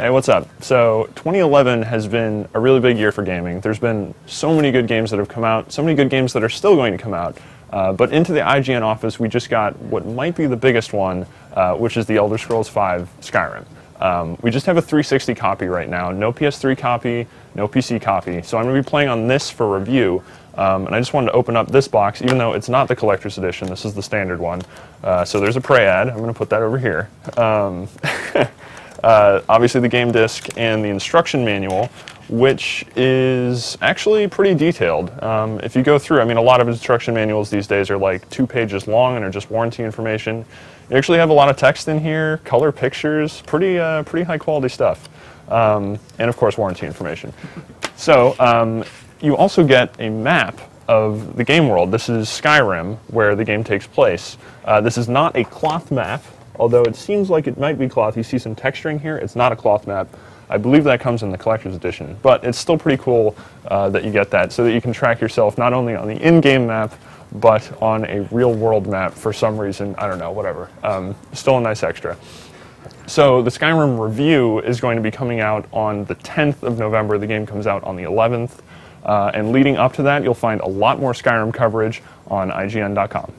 Hey, what's up? So 2011 has been a really big year for gaming. There's been so many good games that have come out, so many good games that are still going to come out. Uh, but into the IGN office, we just got what might be the biggest one, uh, which is the Elder Scrolls V Skyrim. Um, we just have a 360 copy right now, no PS3 copy, no PC copy. So I'm going to be playing on this for review. Um, and I just wanted to open up this box, even though it's not the collector's edition. This is the standard one. Uh, so there's a Prey ad. I'm going to put that over here. Um, uh, obviously the game disc and the instruction manual, which is actually pretty detailed. Um, if you go through, I mean, a lot of instruction manuals these days are like two pages long and are just warranty information. You actually have a lot of text in here, color pictures, pretty, uh, pretty high quality stuff. Um, and of course, warranty information. So um, you also get a map of the game world. This is Skyrim, where the game takes place. Uh, this is not a cloth map, although it seems like it might be cloth. You see some texturing here. It's not a cloth map. I believe that comes in the collector's edition, but it's still pretty cool uh, that you get that so that you can track yourself not only on the in-game map, but on a real-world map for some reason. I don't know, whatever. Um, still a nice extra. So the Skyrim review is going to be coming out on the 10th of November. The game comes out on the 11th. Uh, and leading up to that, you'll find a lot more Skyrim coverage on IGN.com.